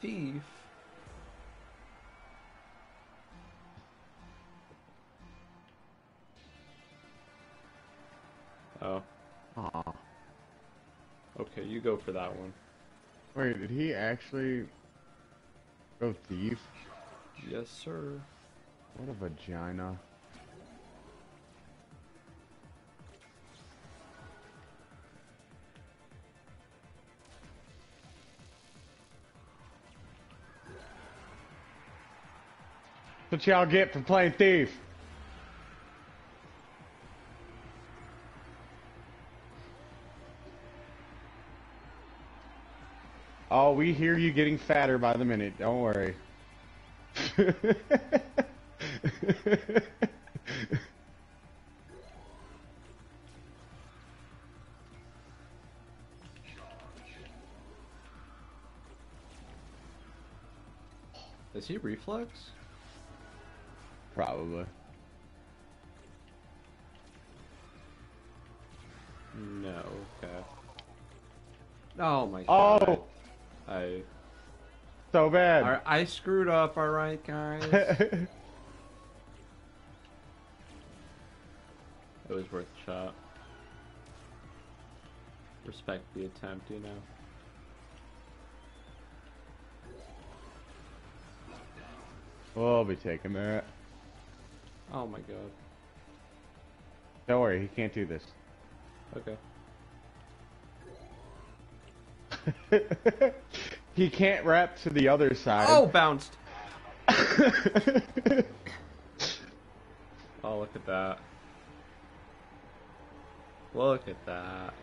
thief. Oh, Aw. okay, you go for that one. Wait, did he actually go thief? Yes, sir. What a vagina. What y'all get for playing thief. Oh, we hear you getting fatter by the minute. Don't worry. Is he reflex? Probably. No. Okay. Oh my Oh. god. I. So bad. Alright, I screwed up. All right, guys. it was worth a shot. Respect the attempt, you know. we'll be taking that. Oh my god. Don't worry, he can't do this. Okay. he can't wrap to the other side. Oh, bounced. Oh, look at that. Look at that.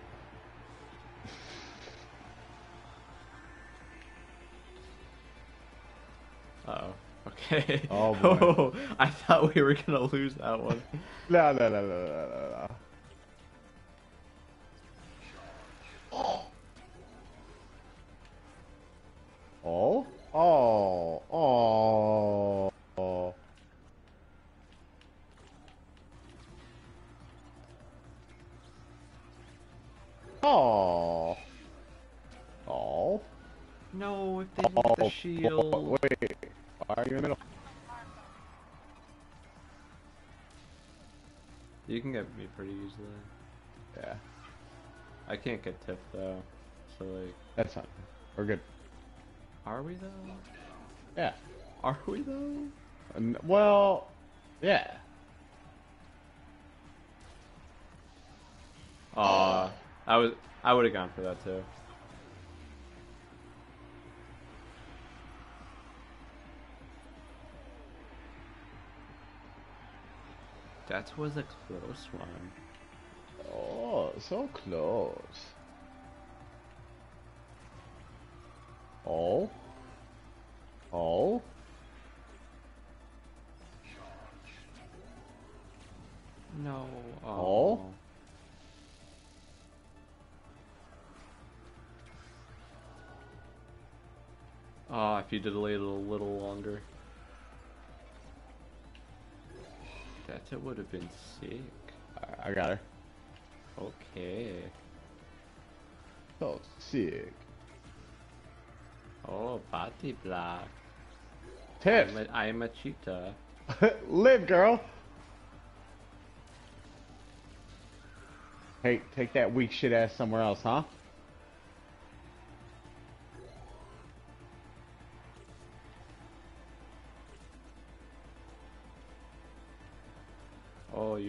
Uh oh. Okay. Oh, boy. I thought we were gonna lose that one. no, no, no, no, no, no, no. Oh? Oh, oh, oh. Oh. Oh. No, if they leave Oh, the shield. wait. Are you in the middle? You can get me pretty easily. Yeah, I can't get Tiff though. So like, that's fine. We're good. are we though? Yeah. Are we though? And- well, yeah. Aw, I was I would have gone for that too. That was a close one. Oh, so close. Oh. Oh. No. Oh. Oh, ah, if you delayed it a little longer. That would have been sick. I I got her. Okay. Oh, sick. Oh, body block. Tiff, I'm a, I'm a cheetah. live, girl. Hey, take that weak shit ass somewhere else, huh?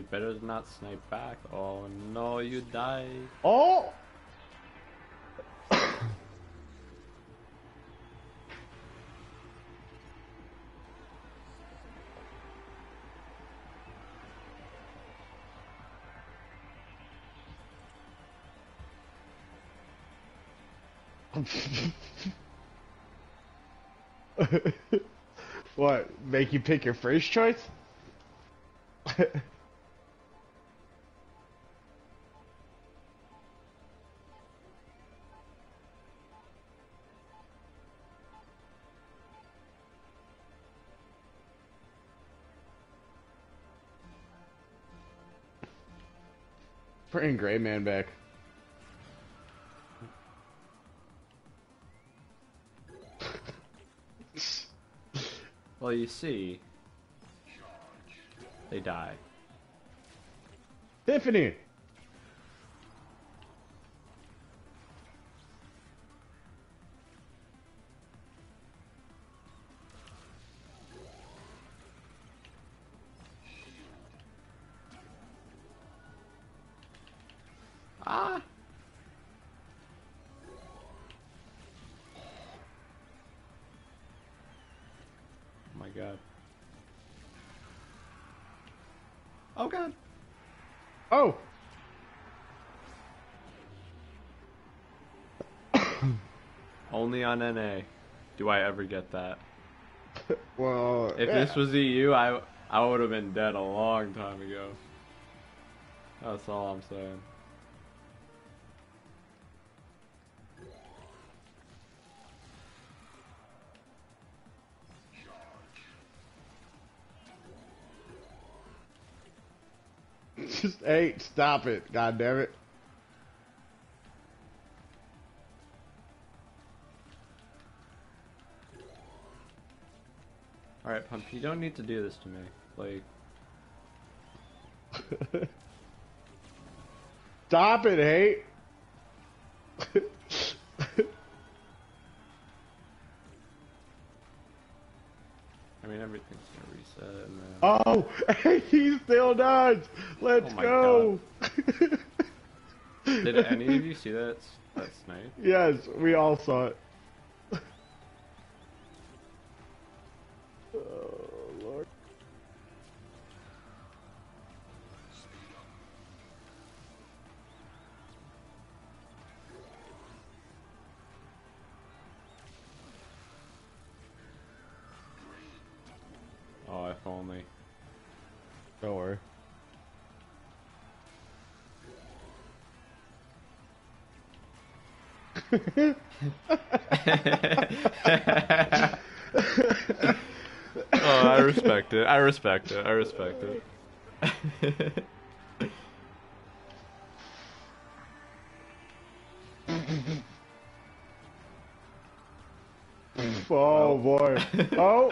You better not snipe back. Oh no, you die. Oh. what? Make you pick your first choice? Bring Gray Man back. well, you see, they die. Tiffany! My god. Oh god. Oh! Only on NA do I ever get that. Well, If yeah. this was EU, I I would have been dead a long time ago. That's all I'm saying. Just, hey, stop it. God damn it. Alright, Pump, you don't need to do this to me. Like, Stop it, hate. Everything's gonna reset and then... oh, he still does. Let's Oh go. Did any of you see that, that snipe? Yes, we all saw it. If only. Don't worry. oh, I respect it. I respect it. I respect it. Oh boy. Oh.